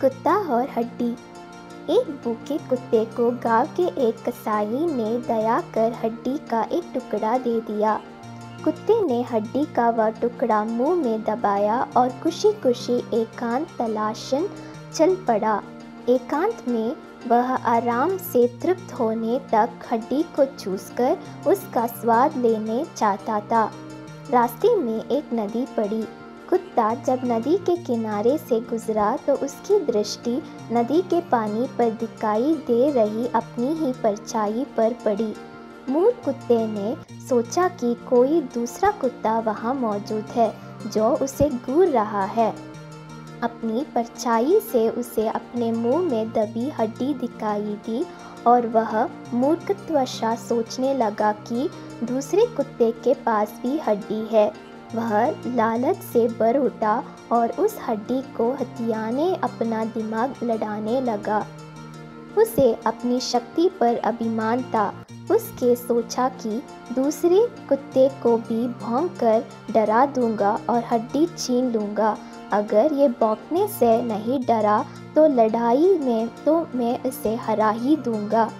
कुत्ता और हड्डी। एक भूखे कुत्ते को गाँव के एक कसाई ने दया कर हड्डी का एक टुकड़ा दे दिया। कुत्ते ने हड्डी का वह टुकड़ा मुँह में दबाया और खुशी खुशी एकांत तलाशन चल पड़ा। एकांत में वह आराम से तृप्त होने तक हड्डी को चूसकर उसका स्वाद लेने चाहता था। रास्ते में एक नदी पड़ी। कुत्ता जब नदी के किनारे से गुजरा तो उसकी दृष्टि नदी के पानी पर दिखाई दे रही अपनी ही परछाई पर पड़ी। मूल कुत्ते ने सोचा कि कोई दूसरा कुत्ता वहाँ मौजूद है जो उसे घूर रहा है। अपनी परछाई से उसे अपने मुँह में दबी हड्डी दिखाई दी और वह मूर्खत्वशा सोचने लगा कि दूसरे कुत्ते के पास भी हड्डी है। वह लालच से बर उठा और उस हड्डी को हथियाने अपना दिमाग लड़ाने लगा। उसे अपनी शक्ति पर अभिमान था। उसके सोचा कि दूसरे कुत्ते को भी भौंक कर डरा दूँगा और हड्डी छीन लूँगा। अगर ये बौकने से नहीं डरा तो लड़ाई में तो मैं इसे हरा ही दूँगा।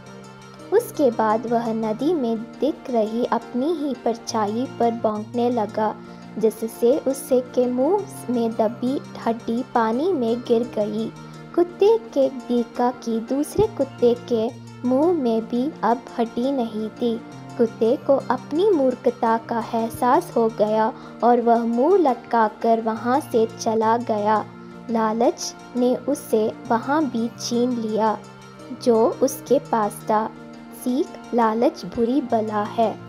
उसके बाद वह नदी में दिख रही अपनी ही परछाई पर बौंकने लगा, जिससे उससे के मुँह में दबी हड्डी पानी में गिर गई। कुत्ते के देखा की दूसरे कुत्ते के मुँह में भी अब हड्डी नहीं थी। कुत्ते को अपनी मूर्खता का एहसास हो गया और वह मुँह लटकाकर वहाँ से चला गया। लालच ने उसे वहाँ भी छीन लिया, जो उसके पास था। सीख लालच बुरी बला है।